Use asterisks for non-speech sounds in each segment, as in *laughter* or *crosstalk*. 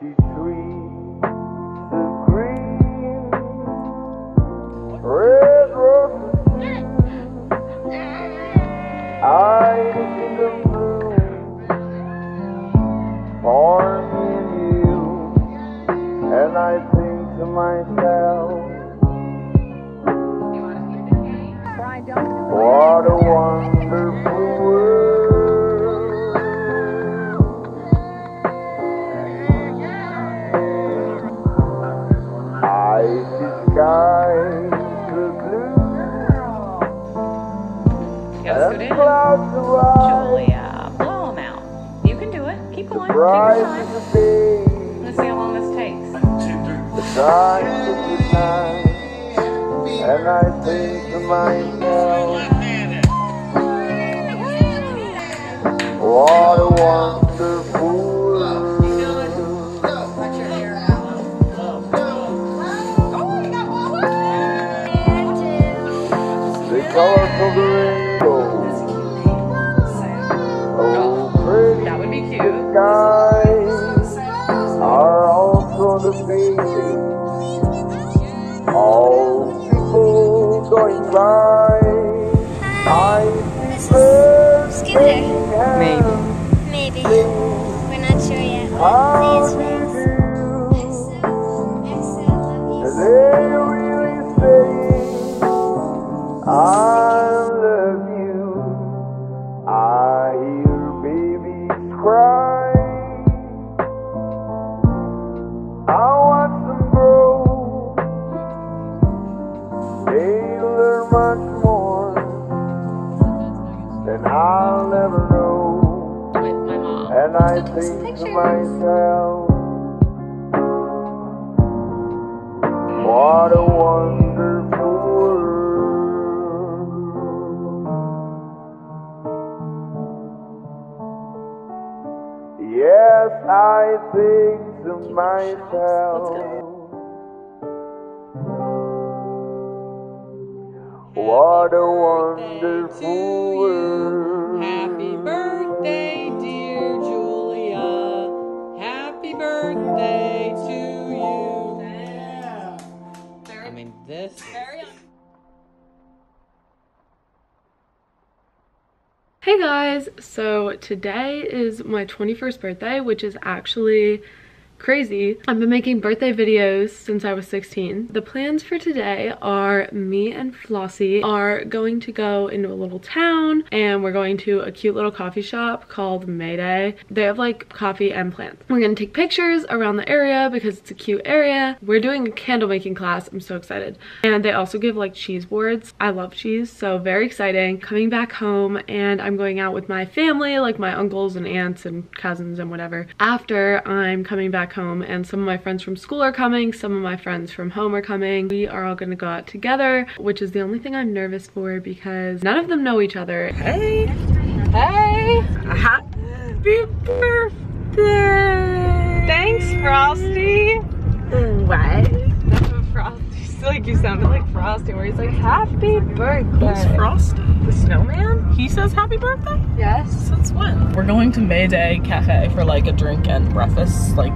see trees to sure I mean, this. Hey guys, so today is my 21st birthday, which is actually crazy. I've been making birthday videos since I was 16. The plans for today are me and Flossie are going to go into a little town and we're going to a cute little coffee shop called Mayday. They have like coffee and plants. We're gonna take pictures around the area because it's a cute area. We're doing a candle making class. I'm so excited. And they also give like cheese boards. I love cheese, so very exciting. Coming back home and I'm going out with my family, like my uncles and aunts and cousins and whatever. After I'm coming back home and some of my friends from school are coming, some of my friends from home are coming. We are all gonna go out together, which is the only thing I'm nervous for because none of them know each other. Hey! Hey! Happy birthday! Thanks, Frosty! What? Like you sounded like Frosty where he's like, happy birthday. Who's Frosty? The snowman? He says happy birthday? Yes. Since when? We're going to Mayday Cafe for like a drink and breakfast, like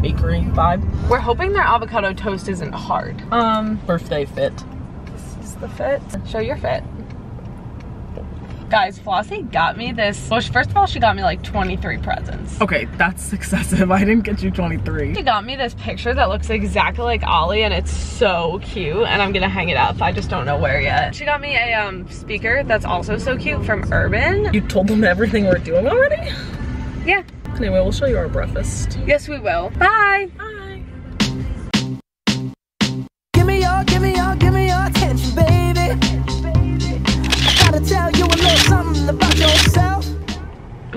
bakery vibe. We're hoping their avocado toast isn't hard. Um, birthday fit. This is the fit. Show your fit. Guys, Flossie got me this. Well, first of all, she got me like 23 presents. Okay, that's excessive. *laughs* I didn't get you 23. She got me this picture that looks exactly like Ollie and it's so cute and I'm gonna hang it up. I just don't know where yet. She got me a um, speaker that's also so cute from Urban. You told them everything we're doing already? Yeah. Anyway, we'll show you our breakfast. Yes, we will. Bye.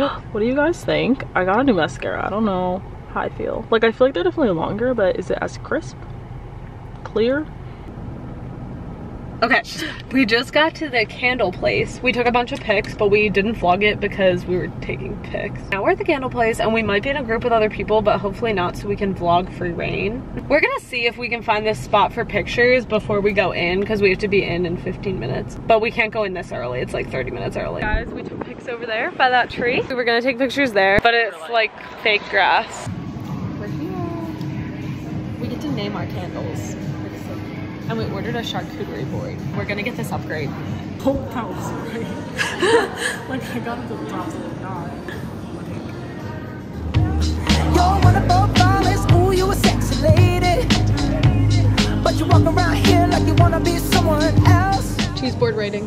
*gasps* What do you guys think? I got a new mascara. I don't know how I feel. Like, I feel like they're definitely longer, but is it as crisp? Clear? Okay, we just got to the candle place. We took a bunch of pics, but we didn't vlog it because we were taking pics. Now we're at the candle place and we might be in a group with other people, but hopefully not so we can vlog free rain. We're gonna see if we can find this spot for pictures before we go in because we have to be in in 15 minutes. But we can't go in this early, it's like 30 minutes early. Guys, we took pics over there by that tree. We were gonna take pictures there, but it's like fake grass. We get to name our candles. And we ordered a charcuterie board. We're gonna get this upgrade. Oh, that was great. like I got it to the top, so like, not. You're one of our flawless, ooh, you a sexy lady. But you walk around here like you wanna be someone else. Cheese board rating.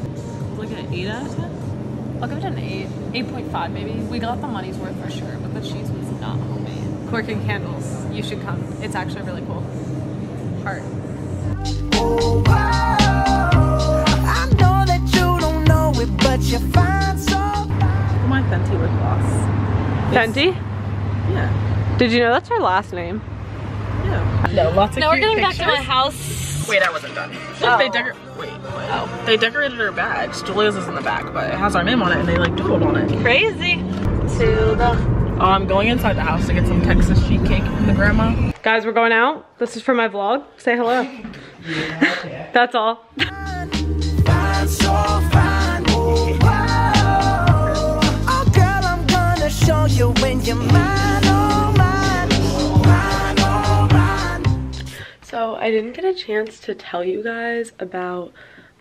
Like an 8 out of 10? I'll give it an 8. 8.5 maybe. We got the money's worth for sure, but the cheese was not homemade. Cork and Candles. You should come. It's actually really cool. Heart. Fenty lip gloss. Fenty? Yeah. Did you know that's her last name? Yeah. No, lots of Now we're cute getting back to my house. Wait, I wasn't done. Look, they decor- Wait, what? Oh. They decorated our bags. Julia's is in the back, but it has our name on it and they like doodled on it. Crazy. To the Oh, I'm going inside the house to get some Texas sheet cake from the grandma. Guys, we're going out. This is for my vlog. Say hello. That's all. So I didn't get a chance to tell you guys about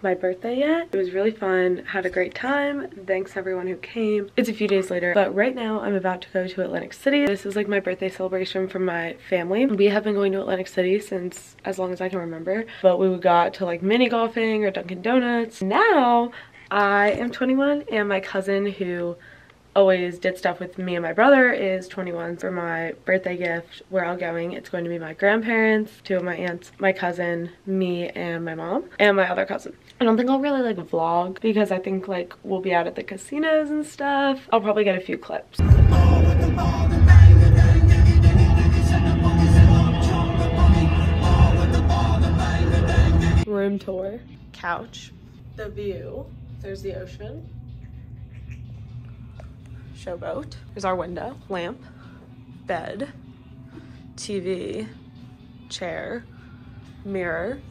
my birthday yet. It was really fun, had a great time. Thanks everyone who came. It's a few days later, but right now I'm about to go to Atlantic City. This is like my birthday celebration for my family. We have been going to Atlantic City since as long as I can remember, but we got to like mini golfing or Dunkin' Donuts. Now I am 21 and my cousin who always did stuff with me and my brother is 21 for my birthday gift we're all going it's going to be my grandparents two of my aunts my cousin me and my mom and my other cousin i don't think i'll really like vlog because i think like we'll be out at the casinos and stuff. I'll probably get a few clips. Room tour. Couch. The view. There's the ocean. Showboat. There's our window, lamp, bed, TV, chair, mirror.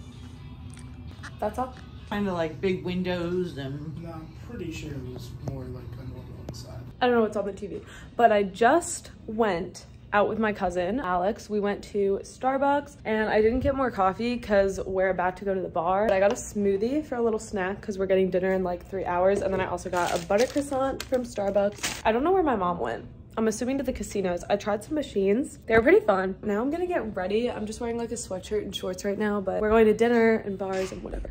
That's all. Kind of like big windows and No, I'm pretty sure it was more like a normal inside. I don't know what's on the TV, but I just went out with my cousin Alex. We went to Starbucks and I didn't get more coffee because we're about to go to the bar. But I got a smoothie for a little snack because we're getting dinner in like three hours. And then I also got a butter croissant from Starbucks. I don't know where my mom went. I'm assuming to the casinos. I tried some machines. They were pretty fun. Now I'm gonna get ready. I'm just wearing like a sweatshirt and shorts right now, but we're going to dinner and bars and whatever.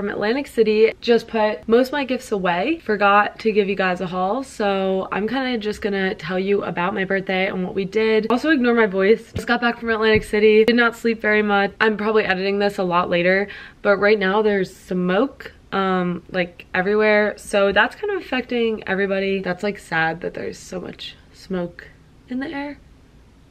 from Atlantic City. Just put most of my gifts away. Forgot to give you guys a haul. So I'm kind of just gonna tell you about my birthday and what we did. Also ignore my voice. Just got back from Atlantic City. Did not sleep very much. I'm probably editing this a lot later. But right now there's smoke um like everywhere so that's kind of affecting everybody that's like sad that there's so much smoke in the air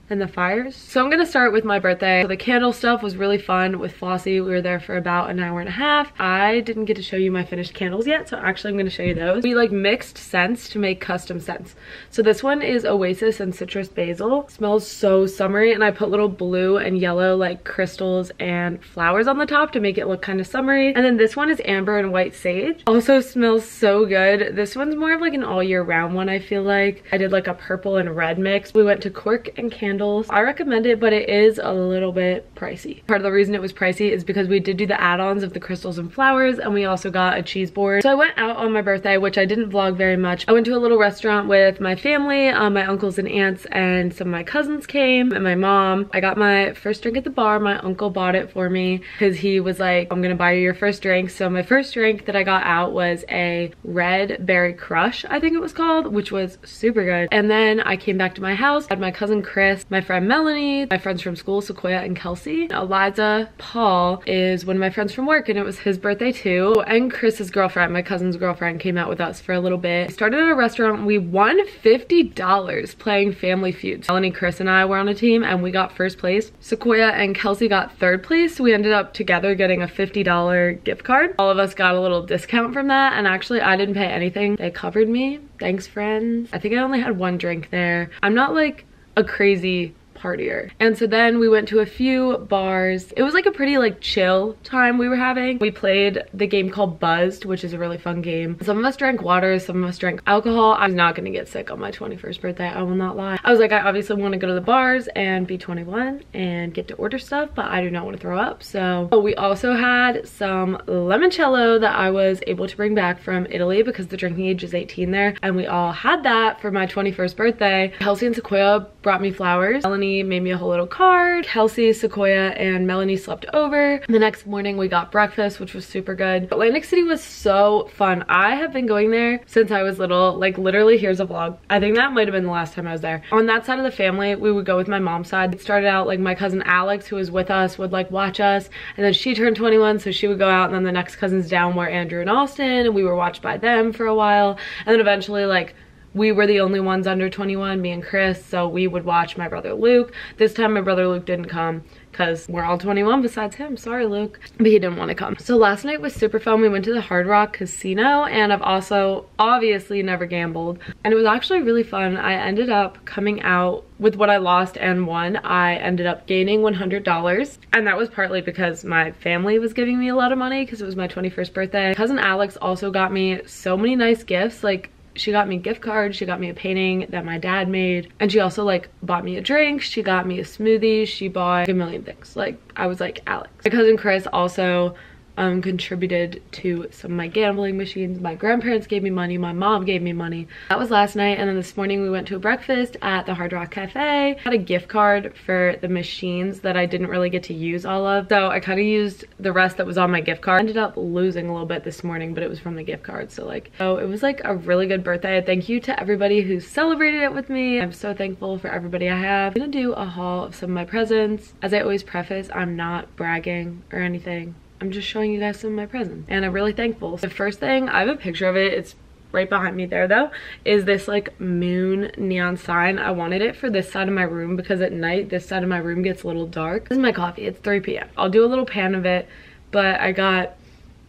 and the fires. So I'm gonna start with my birthday. So the candle stuff was really fun with Flossie. We were there for about an hour and a half. I didn't get to show you my finished candles yet, so actually I'm gonna show you those. We like mixed scents to make custom scents. So this one is Oasis and Citrus Basil. smells so summery and I put little blue and yellow like crystals and flowers on the top to make it look kind of summery. And then this one is Amber and White Sage. Also smells so good. This one's more of like an all year round one I feel like. I did like a purple and red mix. We went to Cork and Candle candles. I recommend it, but it is a little bit pricey. Part of the reason it was pricey is because we did do the add-ons of the crystals and flowers, and we also got a cheese board. So I went out on my birthday, which I didn't vlog very much. I went to a little restaurant with my family, um, my uncles and aunts, and some of my cousins came, and my mom. I got my first drink at the bar. My uncle bought it for me because he was like, I'm gonna buy you your first drink. So my first drink that I got out was a red berry crush, I think it was called, which was super good. And then I came back to my house, had my cousin Chris, my friend Melanie, my friends from school, Sequoia and Kelsey. Eliza Paul is one of my friends from work and it was his birthday too. And Chris's girlfriend, my cousin's girlfriend, came out with us for a little bit. We started at a restaurant. We won $50 playing Family Feud. Melanie, Chris, and I were on a team and we got first place. Sequoia and Kelsey got third place. We ended up together getting a $50 gift card. All of us got a little discount from that and actually I didn't pay anything. They covered me. Thanks friends. I think I only had one drink there. I'm not like a crazy partier. And so then we went to a few bars. It was like a pretty like chill time we were having. We played the game called Buzzed, which is a really fun game. Some of us drank water, some of us drank alcohol. I'm not gonna get sick on my 21st birthday, I will not lie. I was like, I obviously wanna go to the bars and be 21 and get to order stuff, but I do not wanna throw up. So we also had some limoncello that I was able to bring back from Italy because the drinking age is 18 there. And we all had that for my 21st birthday. Kelsey and Sequoia brought me flowers. Melanie made me a whole little card. Kelsey, Sequoia, and Melanie slept over. The next morning we got breakfast, which was super good. Atlantic City was so fun. I have been going there since I was little. Like literally, here's a vlog. I think that might have been the last time I was there. On that side of the family, we would go with my mom's side. It started out like my cousin Alex, who was with us, would like watch us. And then she turned 21, so she would go out. And then the next cousins down were Andrew and Austin. And we were watched by them for a while. And then eventually like we were the only ones under 21, me and Chris, so we would watch my brother Luke. This time my brother Luke didn't come because we're all 21 besides him. Sorry, Luke. But he didn't want to come. So last night was super fun. We went to the Hard Rock Casino and I've also obviously never gambled. And it was actually really fun. I ended up coming out with what I lost and won. I ended up gaining $100 and that was partly because my family was giving me a lot of money because it was my 21st birthday. Cousin Alex also got me so many nice gifts like she got me gift cards she got me a painting that my dad made and she also like bought me a drink she got me a smoothie she bought a million things. Like i was like alex. My cousin chris also um, contributed to some of my gambling machines. My grandparents gave me money. My mom gave me money. That was last night. And then this morning we went to a breakfast at the Hard Rock Cafe. I had a gift card for the machines that I didn't really get to use all of. So I kind of used the rest that was on my gift card. Ended up losing a little bit this morning, but it was from the gift card. So like, so it was like a really good birthday. Thank you to everybody who celebrated it with me. I'm so thankful for everybody I have. I'm gonna do a haul of some of my presents. As I always preface, I'm not bragging or anything. I'm just showing you guys some of my presents. And I'm really thankful. The first thing, I have a picture of it. It's right behind me there though is this like moon neon sign. I wanted it for this side of my room because at night this side of my room gets a little dark. This is my coffee. It's 3 p.m i'll do a little pan of it but i got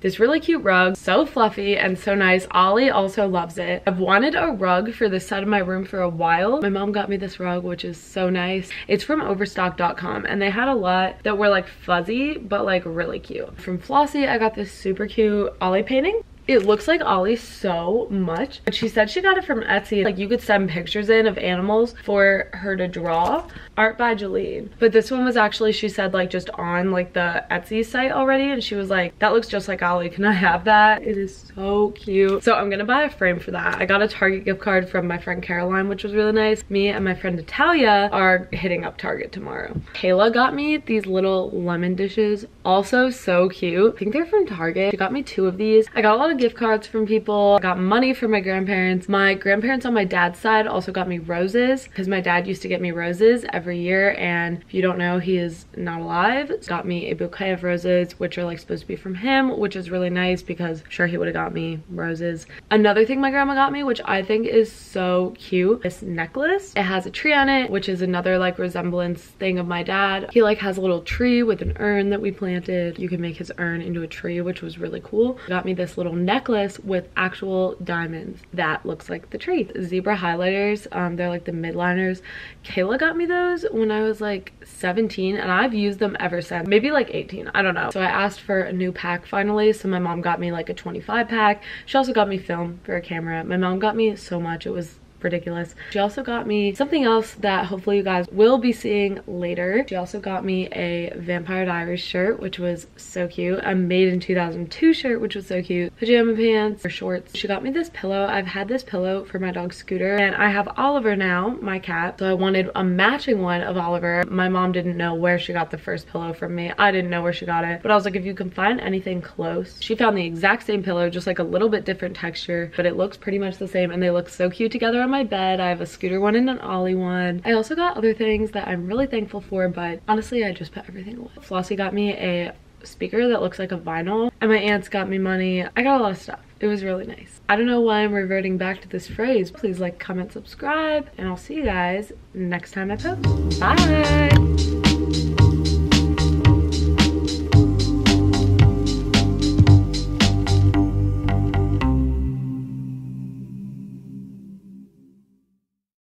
this really cute rug so fluffy and so nice. Ollie also loves it. I've wanted a rug for this side of my room for a while. My mom got me this rug which is so nice. It's from overstock.com and they had a lot that were like fuzzy but like really cute. From flossie i got this super cute ollie painting it looks like Ollie so much. But she said she got it from Etsy. Like you could send pictures in of animals for her to draw. Art by Jolene. But this one was actually, she said like just on like the Etsy site already. And she was like, that looks just like Ollie. Can I have that? It is so cute. So I'm gonna buy a frame for that. I got a Target gift card from my friend Caroline, which was really nice. Me and my friend Natalia are hitting up Target tomorrow. Kayla got me these little lemon dishes. Also so cute. I think they're from Target. She got me two of these. I got a lot of gift cards from people. I got money from my grandparents. My grandparents on my dad's side also got me roses because my dad used to get me roses every year. And if you don't know, he is not alive. Got me a bouquet of roses, which are like supposed to be from him, which is really nice because sure he would have got me roses. Another thing my grandma got me, which I think is so cute, this necklace. It has a tree on it, which is another like resemblance thing of my dad. He like has a little tree with an urn that we planted. You can make his urn into a tree, which was really cool. Got me this little necklace with actual diamonds that looks like the tree. Zebra highlighters, um, they're like the Mildliners. Kayla got me those when I was like 17 and I've used them ever since. Maybe like 18, I don't know. So I asked for a new pack finally. So my mom got me like a 25 pack. She also got me film for a camera. My mom got me so much. It was ridiculous. She also got me something else that hopefully you guys will be seeing later. She also got me a Vampire Diaries shirt, which was so cute. A Made in 2002 shirt, which was so cute. Pajama pants or shorts. She got me this pillow. I've had this pillow for my dog Scooter and I have Oliver now, my cat. So I wanted a matching one of Oliver. My mom didn't know where she got the first pillow from me. I didn't know where she got it. But I was like, if you can find anything close. She found the exact same pillow, just like a little bit different texture, but it looks pretty much the same and they look so cute together on my bed. I have a scooter one and an ollie one. I also got other things that I'm really thankful for, but honestly, I just put everything away. Flossie got me a speaker that looks like a vinyl and my aunts got me money. I got a lot of stuff. It was really nice. I don't know why I'm reverting back to this phrase. Please like, comment, subscribe, and I'll see you guys next time I post. Bye!